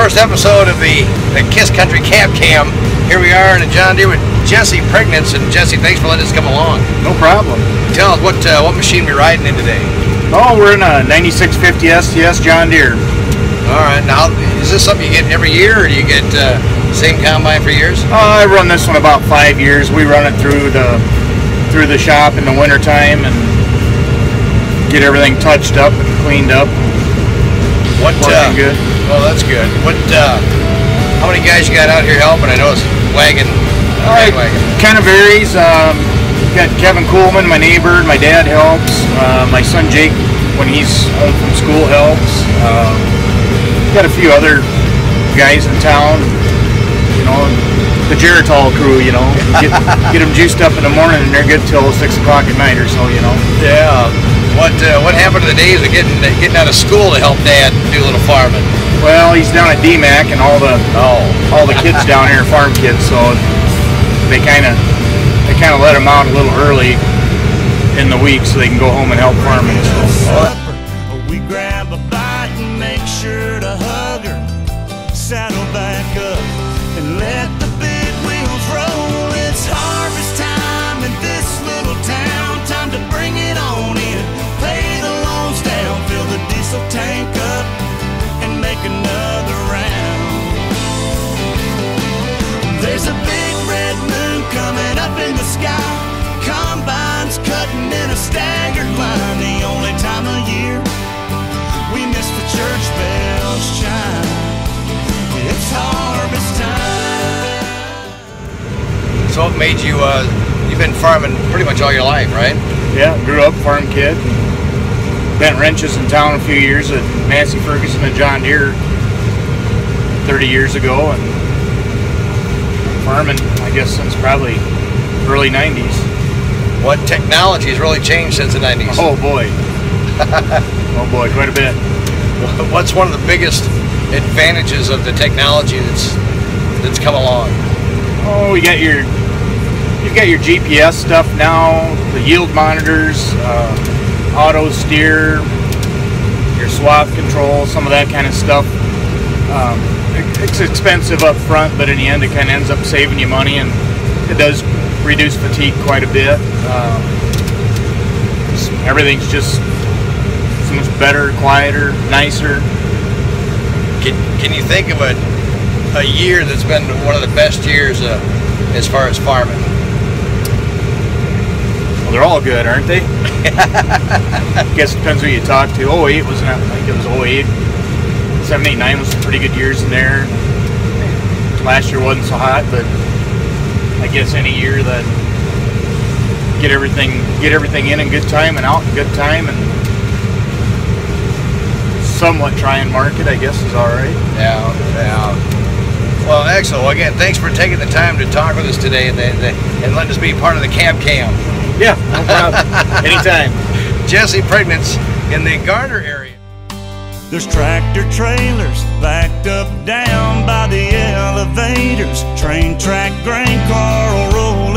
first episode of the, the Kiss Country Cab Cam. Here we are in a John Deere with Jesse Prignitz. And Jesse, thanks for letting us come along. No problem. Tell us what uh, what machine we're riding in today. Oh, we're in a 9650 STS John Deere. All right. Now, is this something you get every year, or do you get uh, same combine for years? Uh, I run this one about five years. We run it through the through the shop in the wintertime and get everything touched up and cleaned up. What? Uh, good. Well, that's good. What? Uh, how many guys you got out here helping? I know it's wagon. It wagon. kind of varies. Um, got Kevin Coolman, my neighbor. My dad helps. Uh, my son Jake, when he's home from school, helps. Um, got a few other guys in town. You know, the Geritol crew. You know, get, get them juiced up in the morning and they're good till six o'clock at night or so. You know. Yeah. What uh, What happened to the days of getting getting out of school to help Dad do a little farming? Well, he's down at DMACC and all the Oh. all the kids down here are farm kids, so they kind of they kind of let them out a little early in the week so they can go home and help farming. So. We grab a bite and make sure to hug her. Saddle back up sky. Combines cutting in a staggered line. The only time of year we miss the church bells chime. It's harvest time. So what made you? Uh, you've been farming pretty much all your life, right? Yeah, grew up farm kid. Bent wrenches in town a few years at Massey Ferguson and John Deere 30 years ago, and farming I guess since probably early 90s. What technology has really changed since the '90s? Oh boy, oh boy, quite a bit. What's one of the biggest advantages of the technology that's that's come along? Oh, you got your you've got your GPS stuff now, the yield monitors, uh, auto steer, your swath control, some of that kind of stuff. Um, it's expensive up front, but in the end, it kind of ends up saving you money, and it does reduce fatigue quite a bit. Um, everything's just so much better, quieter, nicer. Can Can you think of a a year that's been one of the best years uh, as far as farming? Well, they're all good, aren't they? I guess it depends who you talk to. 08 was not, I think it was 08. 7, 8, 9 was some pretty good years in there. Last year wasn't so hot, but I guess any year that get everything get everything in in good time and out in good time and somewhat try and market, I guess is all right. Yeah, yeah. Well, excellent. Well, again, thanks for taking the time to talk with us today and, and, and letting us be part of the Cab Cam. Yeah, no problem. Anytime. Jesse Prignitz in the Garner area. There's tractor trailers backed up down by the elevators. Train track grain car will roll